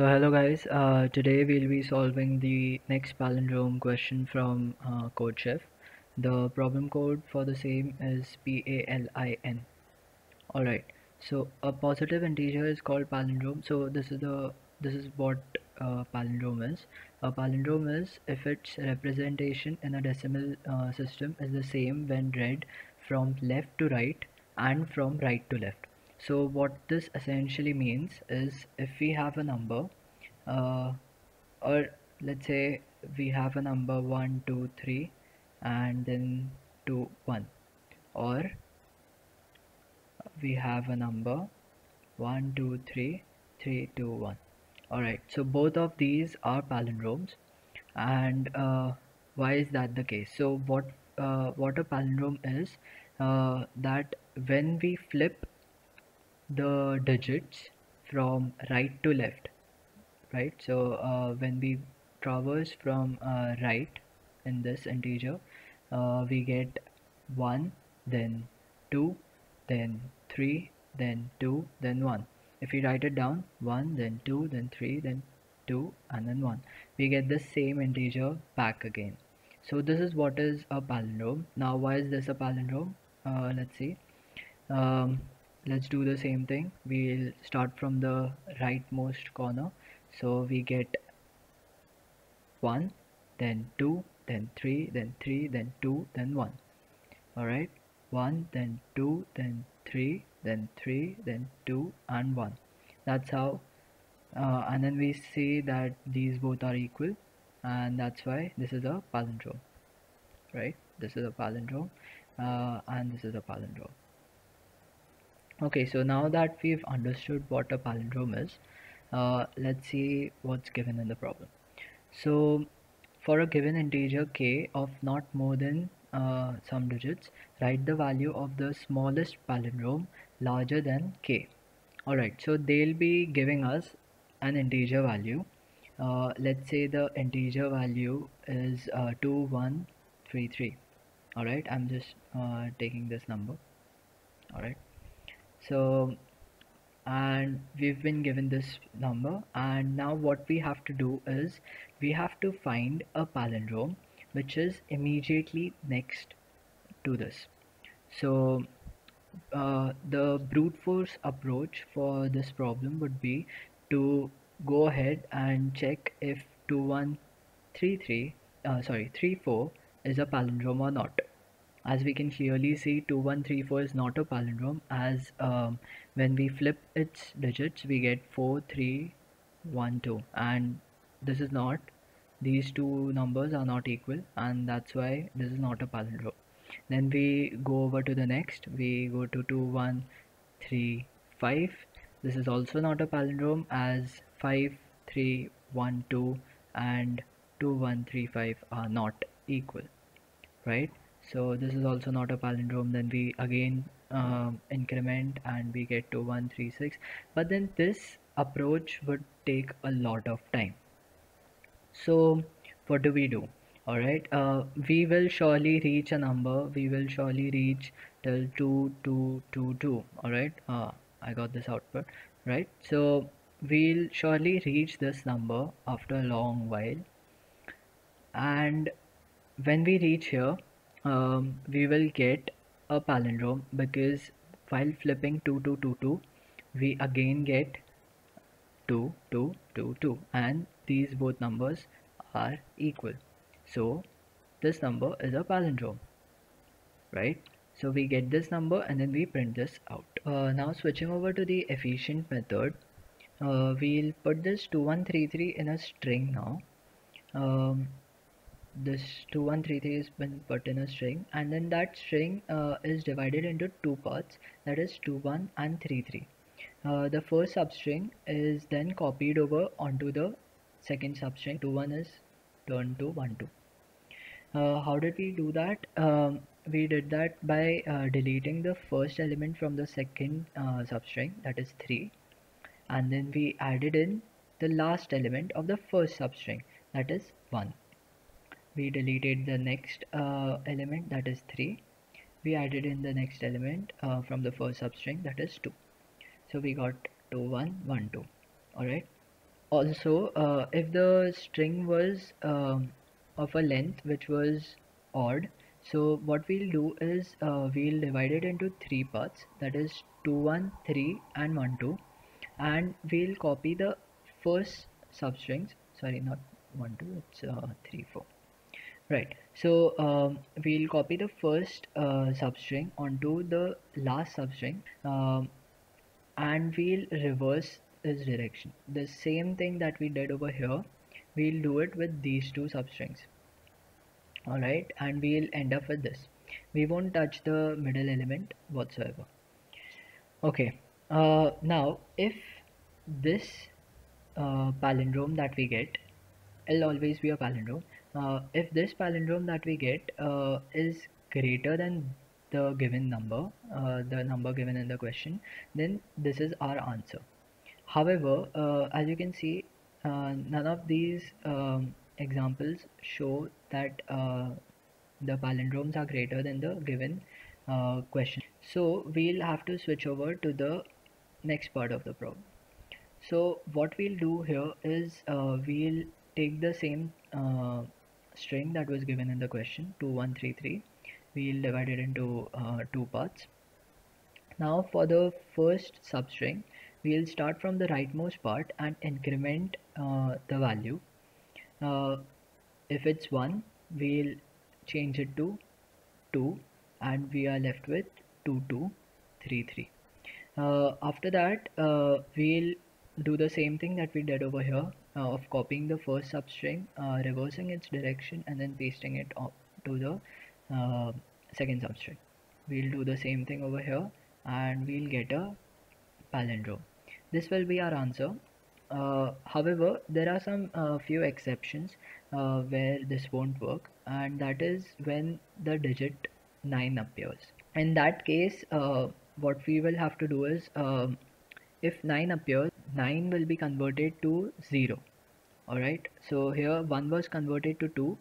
So hello guys, uh, today we'll be solving the next palindrome question from uh, CodeChef. The problem code for the same is PALIN. Alright, so a positive integer is called palindrome. So this is the this is what uh, palindrome is. A palindrome is if its representation in a decimal uh, system is the same when read from left to right and from right to left so what this essentially means is if we have a number uh, or let's say we have a number 1 2 3 and then 2 1 or we have a number 1 2 3 3 2 1 all right so both of these are palindromes and uh, why is that the case? So what uh, what a palindrome is uh, that when we flip the digits from right to left right? So uh, when we traverse from uh, right in this integer uh, we get 1 then 2 then 3 then 2 then 1 if we write it down 1 then 2 then 3 then 2 and then 1 we get the same integer back again. So this is what is a palindrome. Now why is this a palindrome? Uh, let's see. Um, let's do the same thing. We'll start from the rightmost corner. So we get 1 then 2 then 3 then 3 then 2 then 1 alright? 1 then 2 then 3 then 3 then 2 and 1 that's how uh, and then we see that these both are equal and that's why this is a palindrome. Right? This is a palindrome uh, and this is a palindrome okay so now that we've understood what a palindrome is uh, let's see what's given in the problem. So for a given integer k of not more than uh, some digits write the value of the smallest palindrome larger than k. Alright so they'll be giving us an integer value. Uh, let's say the integer value is uh, 2133 alright I'm just uh, taking this number. Alright so and we've been given this number and now what we have to do is we have to find a palindrome which is immediately next to this. So uh, the brute force approach for this problem would be to go ahead and check if 2133 uh, sorry 34 is a palindrome or not as we can clearly see 2134 is not a palindrome. As um, when we flip its digits we get 4312 and this is not these two numbers are not equal and that's why this is not a palindrome. Then we go over to the next. We go to 2135 this is also not a palindrome as 5312 and 2135 are not equal right so this is also not a palindrome. Then we again um, increment and we get to 136 but then this approach would take a lot of time. So what do we do? All right uh, we will surely reach a number. We will surely reach till 2222 all right uh, i got this output. Right? So we'll surely reach this number after a long while. And when we reach here um, we will get a palindrome because while flipping 2222 we again get 2222 and these both numbers are equal. So this number is a palindrome right? So we get this number and then we print this out. Uh, now switching over to the efficient method uh, we'll put this 2133 in a string now. Um, this 2133 is been put in a string and then that string uh, is divided into two parts that is 21 and 33 uh, the first substring is then copied over onto the second substring 21 is turned to 12 uh, how did we do that? Um, we did that by uh, deleting the first element from the second uh, substring that is 3 and then we added in the last element of the first substring that is 1 we deleted the next uh, element that is 3 we added in the next element uh, from the first substring that is 2 so we got 2 1 1 2 all right also uh, if the string was um, of a length which was odd so what we'll do is uh, we'll divide it into three parts that is 2 1 3 and 1 2 and we'll copy the first substrings sorry not 1 2 it's uh, 3 4 right. So um, we'll copy the first uh, substring onto the last substring um, and we'll reverse this direction. The same thing that we did over here we'll do it with these two substrings. Alright and we'll end up with this. We won't touch the middle element whatsoever. Okay uh, now if this uh, palindrome that we get will always be a palindrome uh, if this palindrome that we get uh, is greater than the given number uh, the number given in the question then this is our answer. However uh, as you can see uh, none of these um, examples show that uh, the palindromes are greater than the given question. So we'll have to switch over to the next part of the problem. So what we'll do here is we'll take the same string that was given in the question 2133 we'll divide it into uh, two parts. Now for the first substring we'll start from the rightmost part and increment uh, the value. Uh, if it's 1 we'll change it to 2 and we are left with 2233 uh, after that uh, we'll do the same thing that we did over here uh, of copying the first substring, uh, reversing its direction and then pasting it to the uh, second substring. We'll do the same thing over here and we'll get a palindrome. This will be our answer. Uh, however, there are some uh, few exceptions uh, where this won't work and that is when the digit 9 appears. In that case, what we will have to do is um, if 9 appears 9 will be converted to 0 alright so here 1 was converted to 2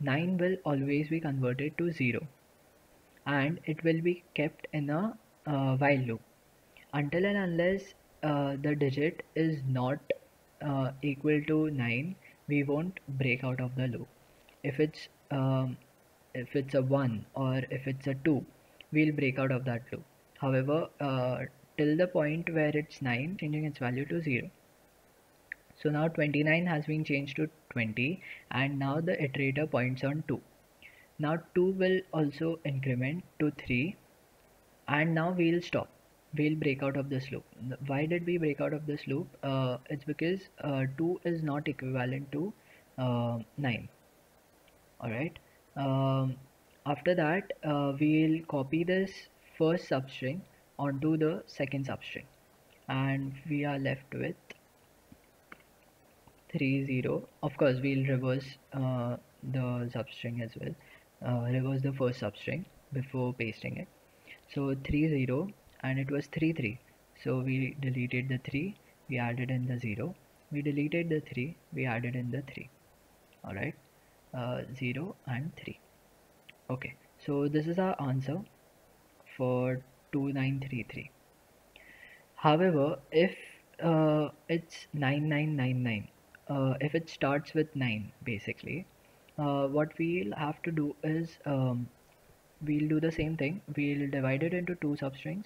9 will always be converted to 0 and it will be kept in a uh, while loop. Until and unless uh, the digit is not uh, equal to 9 we won't break out of the loop. If it's um, if it's a 1 or if it's a 2 we'll break out of that loop. However uh, till the point where it's 9 changing its value to 0 so now 29 has been changed to 20 and now the iterator points on 2 now 2 will also increment to 3 and now we'll stop. We'll break out of this loop. Why did we break out of this loop? Uh, it's because uh, 2 is not equivalent to uh, 9 alright? Um, after that uh, we'll copy this first substring onto the second substring. And we are left with 3 0 of course we'll reverse uh, the substring as well. Uh, reverse the first substring before pasting it. So 3 0 and it was 3 3 so we deleted the 3 we added in the 0 we deleted the 3 we added in the 3 alright uh, 0 and 3 okay. So this is our answer for 2933 however if uh, it's 9999 uh, if it starts with 9 basically uh, what we'll have to do is um, we'll do the same thing. We'll divide it into two substrings.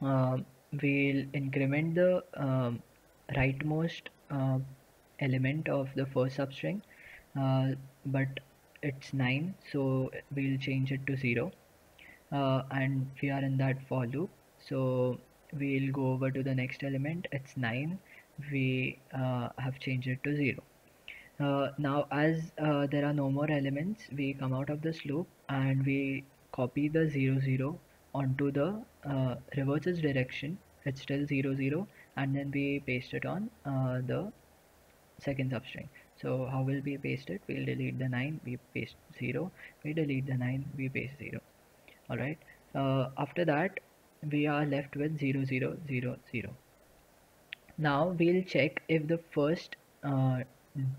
Um, we'll increment the um, rightmost uh, element of the first substring uh, but it's 9 so we'll change it to 0 uh, and we are in that for loop. So we'll go over to the next element. It's 9 we uh, have changed it to 0 uh, now as uh, there are no more elements we come out of this loop and we copy the 0 0 onto the uh, reverses direction. It's still 0 0 and then we paste it on uh, the second substring. So how will we paste it? We'll delete the 9 we paste 0 we delete the 9 we paste 0 alright. Uh, after that we are left with 0 0 0 0 now we'll check if the first uh,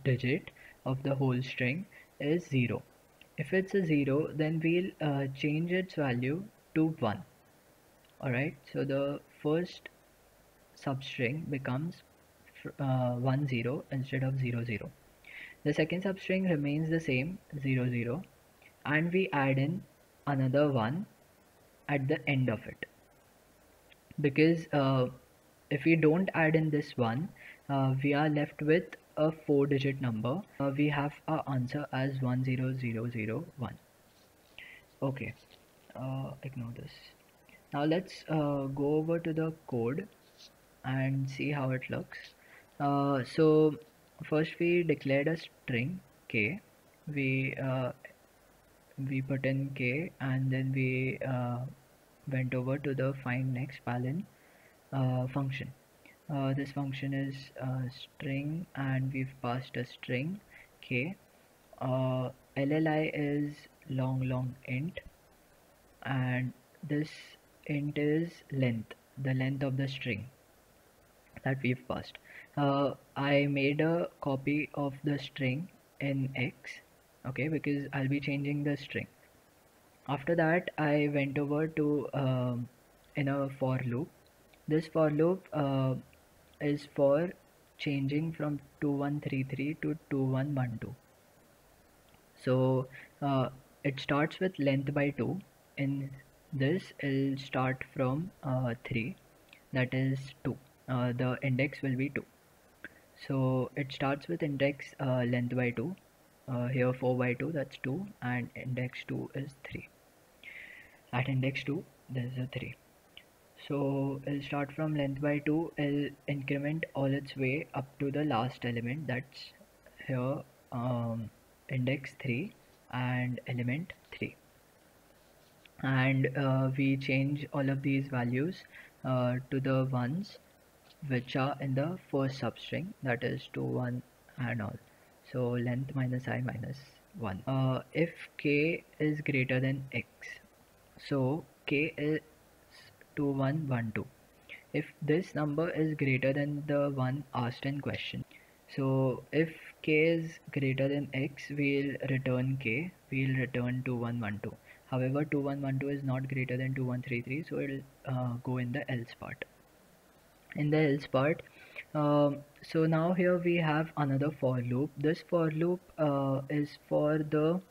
digit of the whole string is 0 if it's a 0 then we'll uh, change its value to 1 alright. So the first substring becomes uh, 1 0 instead of 0 0 the second substring remains the same 0 0 and we add in another one at the end of it. Because uh, if we don't add in this one uh, we are left with a four digit number. Uh, we have our answer as 10001 okay. Uh, ignore this. Now let's uh, go over to the code and see how it looks. Uh, so first we declared a string k. We we put in k and then we uh, went over to the find next palin uh, function. Uh, this function is string and we've passed a string k. Uh, lli is long long int and this int is length the length of the string that we've passed. Uh, I made a copy of the string in X okay because I'll be changing the string. After that I went over to um, in a for loop. This for loop uh, is for changing from 2133 to 2112 so uh, it starts with length by 2 in this will start from uh, 3 that is 2 uh, the index will be 2 so it starts with index uh, length by 2 uh, here 4 by 2 that's 2 and index 2 is 3 at index 2 there's a 3 so it'll start from length by 2 it'll increment all its way up to the last element that's here um, index 3 and element 3 and uh, we change all of these values uh, to the ones which are in the first substring that is 2 1 and all so length minus i minus 1 uh, if k is greater than x so k is 2 1 1 2 if this number is greater than the one asked in question so if k is greater than x we'll return k. We'll return 2112 however 2112 is not greater than 2133 so it'll uh, go in the else part. In the else part um, so now here we have another for loop. This for loop uh, is for the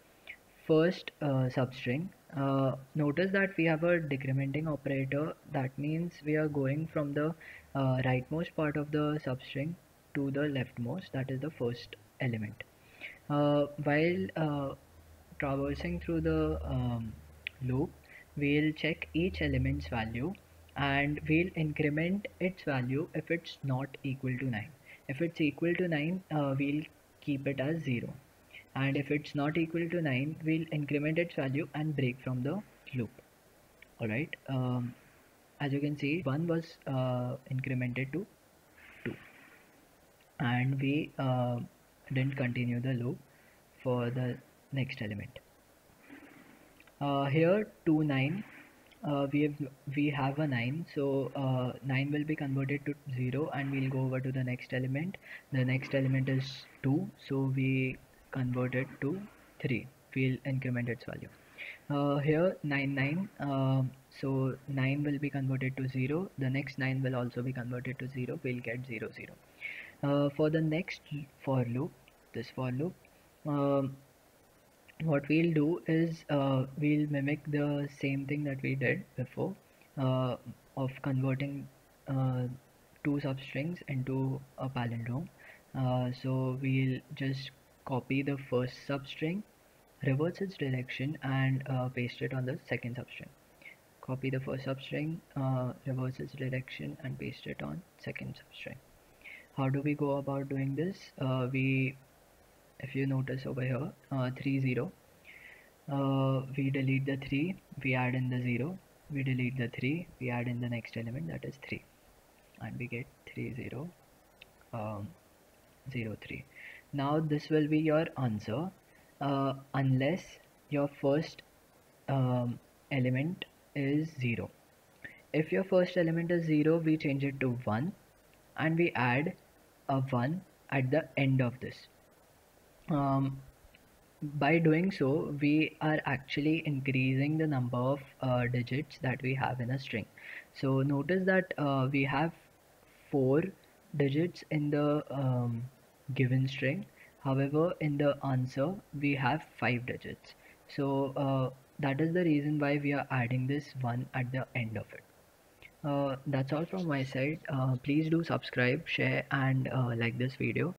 first uh, substring. Uh, notice that we have a decrementing operator. That means we are going from the uh, rightmost part of the substring to the leftmost. That is the first element. Uh, while uh, traversing through the um, loop we'll check each element's value and we'll increment its value if it's not equal to 9 if it's equal to 9 uh, we'll keep it as 0 and if it's not equal to 9 we'll increment its value and break from the loop. Alright um, as you can see 1 was uh, incremented to 2 and we uh, didn't continue the loop for the next element. Uh, here 2 9 uh, we have we have a 9 so uh, 9 will be converted to 0 and we'll go over to the next element. The next element is 2 so we convert it to 3 we'll increment its value. Uh, here 9 9 um, so 9 will be converted to 0 the next 9 will also be converted to 0 we'll get 0 0 uh, for the next for loop this for loop um, what we'll do is uh, we'll mimic the same thing that we did before uh, of converting uh, two substrings into a palindrome. Uh, so we'll just copy the first substring reverse its direction and uh, paste it on the second substring. Copy the first substring uh, reverse its direction and paste it on second substring. How do we go about doing this? We if you notice over here uh, 3 0 uh, we delete the 3 we add in the 0 we delete the 3 we add in the next element that is 3 and we get 3 0 um, 0 3 now this will be your answer. Uh, unless your first um, element is 0 if your first element is 0 we change it to 1 and we add a 1 at the end of this. Um, by doing so we are actually increasing the number of uh, digits that we have in a string. So notice that uh, we have four digits in the um, given string. However in the answer we have five digits. So uh, that is the reason why we are adding this one at the end of it. Uh, that's all from my side. Uh, please do subscribe share and uh, like this video